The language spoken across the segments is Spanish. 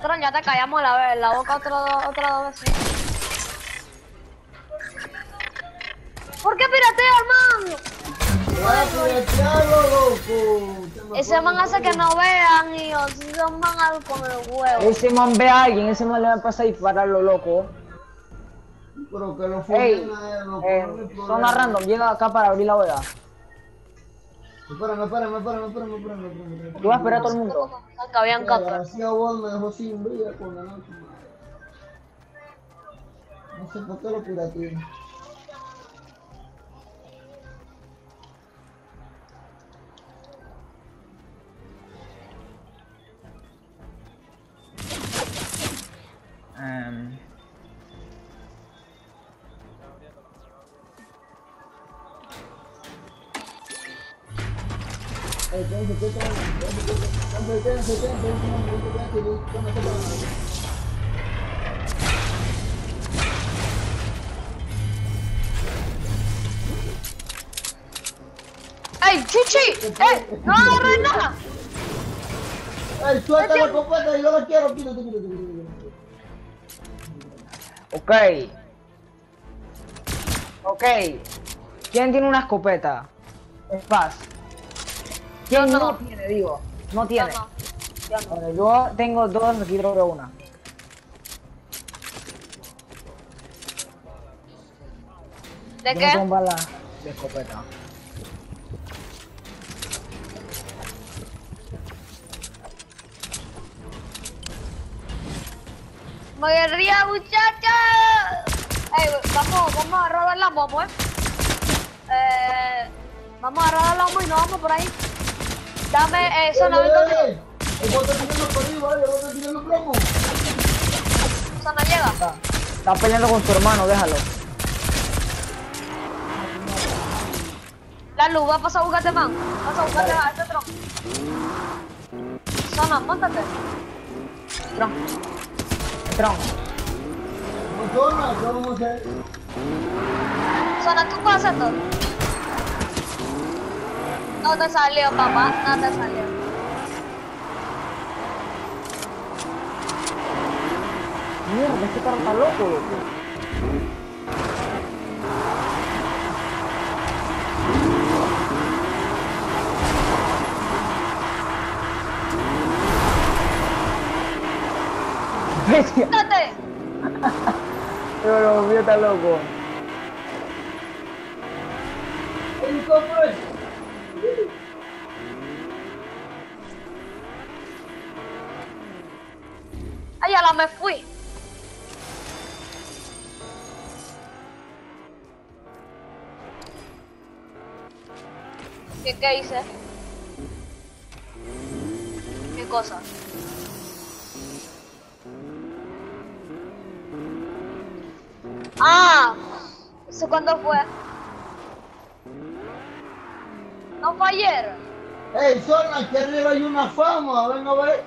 Ya te callamos la, vez, la boca otra otra dos veces. ¿Por qué piratea, hermano? Ese man hace que no vean y son man algo con el huevo. Ese man ve a alguien, ese man le va a pasar a dispararlo, loco. Pero que lo Ey, él, loco. eh, zona random, llega acá para abrir la boda. Me me me me vas a esperar a todo el mundo. García me dejó sin con la noche. No sé. Um... ¡Ey, Chichi! ¡Eh! ¡No agarres nada! ¡Ey, suelta la copeta! Yo la quiero, quítate, quítate, quítate. ok. Ok. ¿Quién tiene una escopeta? Es paz. ¿Quién Yo no. no. tiene, digo? No tiene. Yo no. Bueno, yo tengo dos, aquí creo que una. ¿De Yo qué? no tengo balas de escopeta. ¡Mayoría, muchacha! Ey, vamos, vamos a rodar la momo, eh. Eh, vamos a rodar la momo y nos vamos por ahí. Dame eh, eso, no me llega. Está, peleando con su hermano, déjalo. La luz, va a pasar a buscarte, man. Vas a buscarte a este tronco. Zona, montate. Tronco. Tronco. Zona, tú pasas todo. No te salió, papá. No te salió. Mierda, este carro está loco, loco. Bestia. ¡Montate! Pero mío está loco. ¿Qué, qué hice? ¿Qué cosa? ¡Ah! ¿Eso cuándo fue? No fue ayer. ¡Ey, zona! Aquí arriba hay una fama, ven a ver.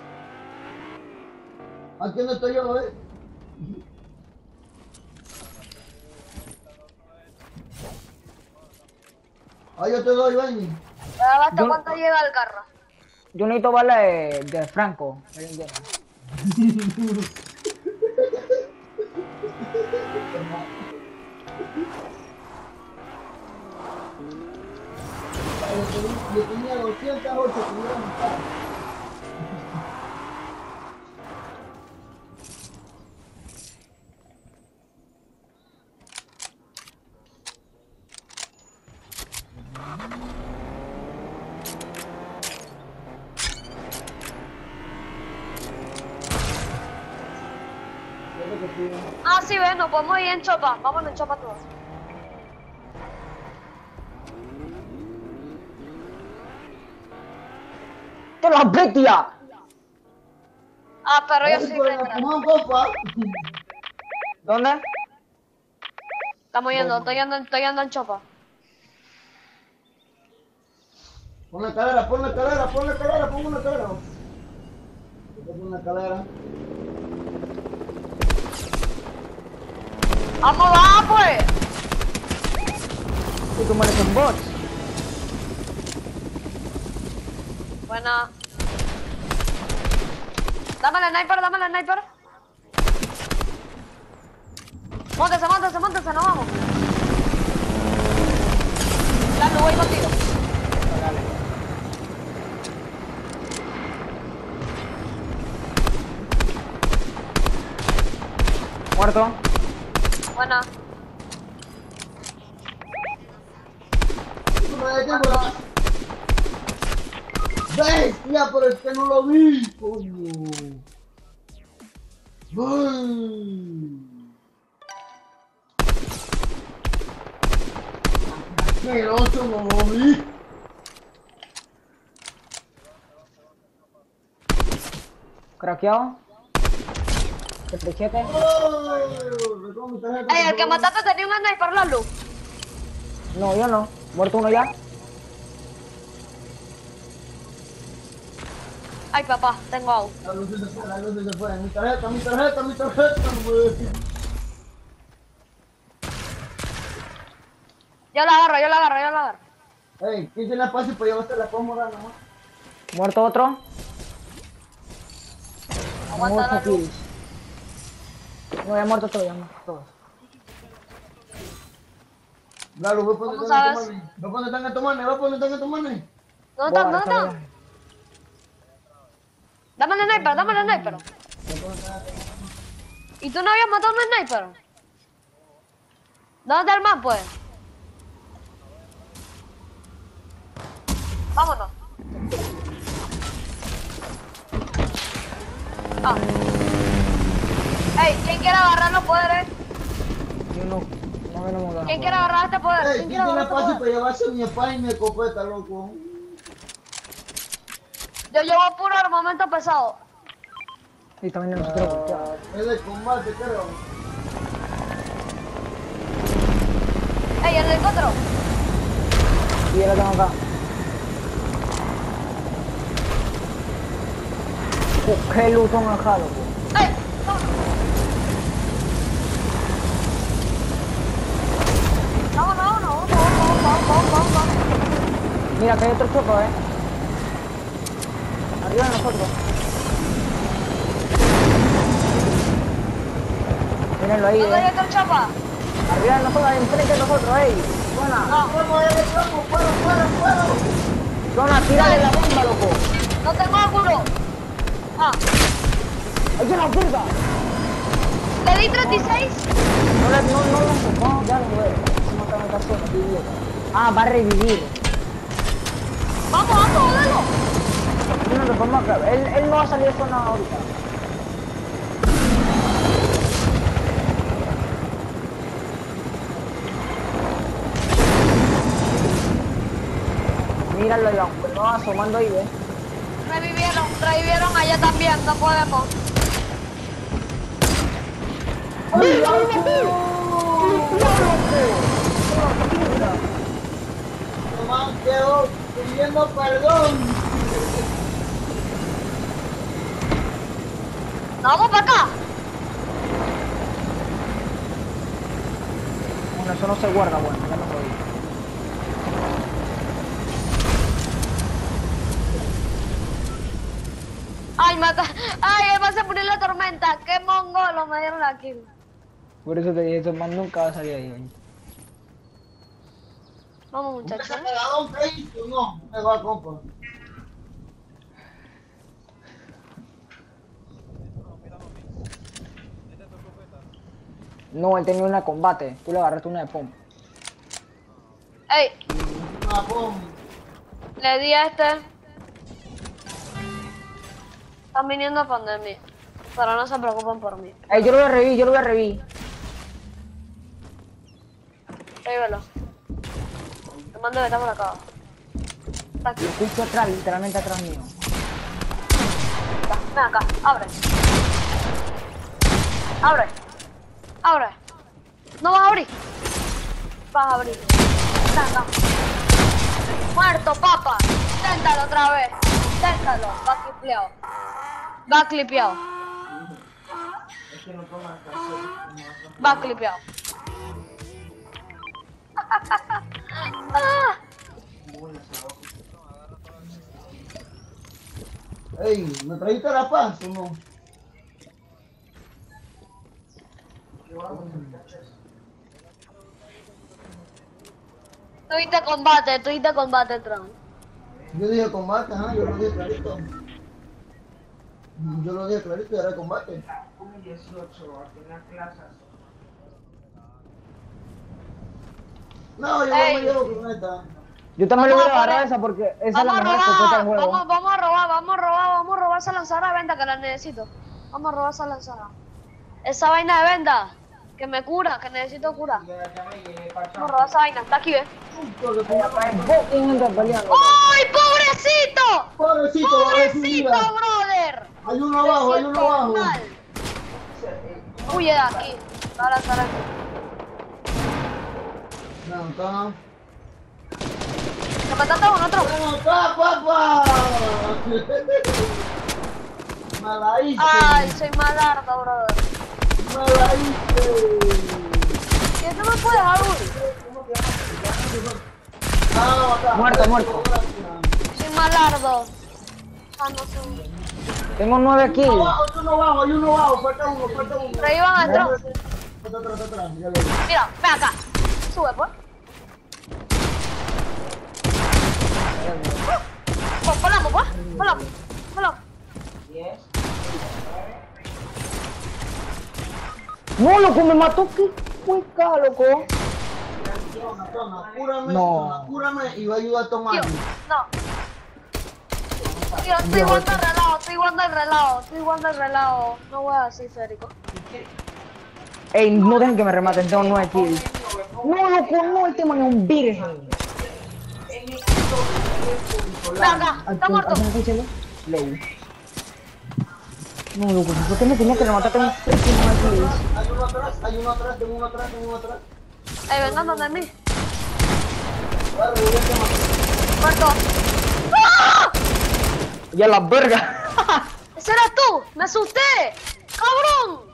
Aquí donde estoy yo, ¿ves? Ahí yo te doy, ven. ¿Hasta Yo- cuánto llega el carro? Yo necesito balas de, de Franco. Ahí en lleno. Yo tenía 208 que iban a estar. Yo creo que sí. Ah, sí, ven, nos podemos ir en chopa. Vámonos en chopa todos. ¡Te la bestia! Ah, pero yo sí compa. ¿Dónde? Estamos yendo, estoy yendo, estoy yendo en chopa. Pon la cadera, pon la cadera, pon la cadera, pon una cadera. Pon una cadera. ¡Vamos, va, pues! Y como eres un bot. Buena. Dame el sniper, dame el sniper. Móntese, móntese, móntese, nos vamos. Dale, voy contigo. Muerto. Buena. No me dé tiempo, la- Bestia, pero es que no lo vi, coño. Asqueroso, no lo vi. Craqueado. 77. Ay, recoge mi tarjeta, Ey, el que mataste tenía un sniper, la luz. No, yo no. Muerto uno ya. Ay, papá, tengo agua. La luz se fue, la luz se fue. Mi tarjeta, mi tarjeta, mi tarjeta, güey. Yo la agarro, yo la agarro, yo la agarro. Ey, ¿quién tiene espacio para llevarse la cómoda nomás? Muerto otro. Aguanta Muerto la luz. kills. No, ya muerto todos, ya muerto todos. La luz, ve por ¿Cómo donde están sabes? tomando. Ve por donde están tomando, ve por donde están. ¿Dónde está? Buah, ¿Dónde está está? bien. Dame el sniper, dame el sniper. ¿Y tú no habías matado a un sniper? ¿Dónde está el man, pues? Vámonos. Ah. Ey, ¿quién quiere agarrar los poderes? Yo no. No me lo hemos dado. ¿Quién quiere agarrar este poder? Ey, ¿Quién ¿quién quiere tiene agarrar este espacio poder? para llevarse mi espada y mi escopeta, loco? Yo llevo puro armamento pesado. Y también nosotros. ya. Es de combate, creo. Ey, el helicóptero. Y yo lo tengo acá. Uh, qué lutón acá, loco. ¡Ey! ¡Vámonos! Vámonos, vámonos, vamos, vamos, vamos, vamos. Mira, que hay otro choco, eh. Arriba de nosotros. Mírenlo ahí, ¿Dónde hay eh. otro chapa? Arriba de nosotros, enfrente de nosotros, ey. Zona, No, ¡Fuego, eh, fuego, fuego, fuego, fuego! zona, tírale la bomba, loco. no tengo ángulo. Ah, ¡Ahí se la cerca! le di 36. No, le- no, no lo enfocamos, ya lo veo. Se mata a esta zona, qué idiota. Ah, va a revivir. Vamos, vamos, dalo. No, no, vamos a él, él no va a salir de zona ahorita. Míralo ahí, aunque no va asomando ahí, ¿eh? Revivieron, revivieron allá también, no podemos. ¡Ay, pidiendo perdón. Vamos para acá. Bueno, eso no se guarda, bueno, ya no jodí. Ay, mata. Ay, vas a poner la tormenta. Qué mongolo me dieron la kill. Por eso te dije, eso más nunca va a salir ahí, oye. Vamos, muchachos. ¿Me da un crédito? No, me va a comprar. No, él tenía una de combate. Tú le agarraste una de pom. Ey, Una bomba. le di a este. Están viniendo a pandemia. Pero no se preocupen por mí. Ey, yo lo voy a revivir, yo lo voy a revivir. Revívelo. Mando que está por acá. Está aquí. Lo escucho atrás, literalmente atrás mío. Ven acá. Abre. Abre. Abre. No vas a abrir. Vas a abrir. Ven acá. Muerto, papa. Inténtalo otra vez. Inténtalo. Va clipeado. Va clipeado. Va clipeado. Ey, ¿me trajiste la paz o no? Tuviste combate, tuviste combate, Tron. Yo dije combate, yo lo dije clarito. Yo lo dije clarito y era combate. No, yo no me llevo con esta. Yo también le voy a Vamos a agarrar esa porque esa es la Vamos a mejor escopeta del robar, juego. vamos, vamos a robar, vamos a robar, vamos a robar esa lanzadora de venta que la necesito. Vamos a robar esa lanzadora. Esa vaina de venta, que me cura, que necesito cura. Vamos a robar esa vaina, está aquí, peleando. ¡Ay, pobrecito! Pobrecito, ¡Pobrecito, brother! Hay uno abajo, hay uno siento abajo. Huye de aquí. Ahora, ahora. No, acá. ¿Te mataste con otro? ¡Ven acá, papá! Me la hice. Ay, soy malarda, brother. Me la hice. ¿Qué no me puedes dejar? Ah, acá. Muerto, muerto. Soy malardo. Ah, no sé. Tengo nueve. Abajo, hay uno abajo, hay uno abajo. Falta uno, falta uno. Pero iban adentro. Está atrás, está atrás. Ya pues. Pues, volamos, pues. Volamos. Volamos. No, loco, me mató. Qué cuica, loco. Toma, toma, cúrame, No. toma, cúrame y va a ayudar a tomar. Tío, no. Tío, estoy jugando el relajo, estoy jugando el relajo, estoy jugando el relajo. No voy a ser férico. Ey, no dejen que me rematen, tengo nueve kills. No, loco, no, este man es un virgen. Ven acá, está muerto. No, loco, ¿por qué me tenía que rematar con freaking nueve kills? Hay uno atrás, hay uno atrás, tengo uno atrás, tengo uno atrás. Ahí vengan donde mí. Muerto. ¡Ah! Ya la verga. ¡Ese eras tú! ¡Me asusté! ¡Cabrón!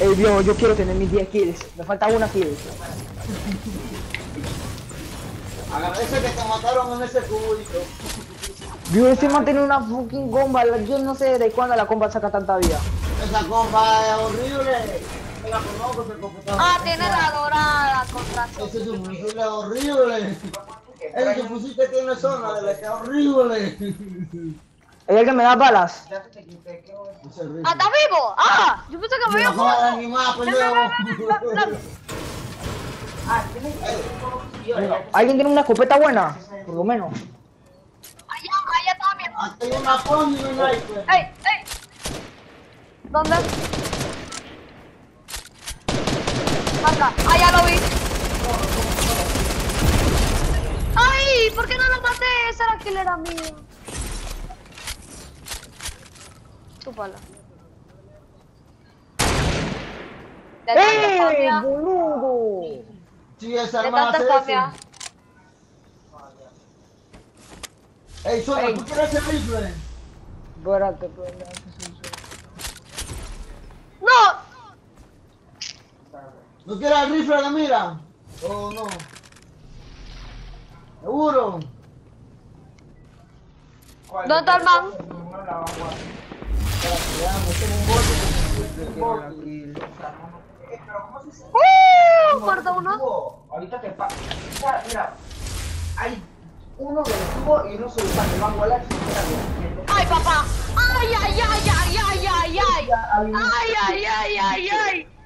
Ey, Dios, yo quiero tener mis 10 kills. Me falta una kill. Agradece que te mataron en ese cubito. Dios, ese man tiene una fucking comba. la- Yo no sé de cuándo la comba saca tanta vida. Esa compa es horrible. Me la conozco, computador. Ah, tiene la dorada contra Ese es un fusil es horrible. Fusil que tiene zona de la que horrible. ¿Hay alguien que me da balas? ¡Ah, está vivo! ¡Ah! Yo pensé que me había No muerto. ven, pendejo. ven, ven. ¿Alguien tiene una escopeta buena? Por lo menos. Allá, allá está mi hermano. Hay una pony y un sniper. ¡Ey, ey! ¿Dónde? Acá, allá lo vi. ¡Ay! ¿Por qué no lo maté? Ese era que era mío. Chúpala. De ¡Eh, boludo! Sí, esa de arma. Ey, Zona, Ey. ¿tú quieres ese rifle? Espérate, espérate. ¡No! ¿No quieres el rifle de mira? ¿O no? ¿Seguro? ¿Dónde está el man? ¡Uh! Uno. Ahorita te pasa. Mira, hay uno del tubo y uno se que va a volar que ¡Ay, papá! ¡Ay, ay, ay, ay, ay, ay, ay! ¡Ay, ay, ay, ay, ay!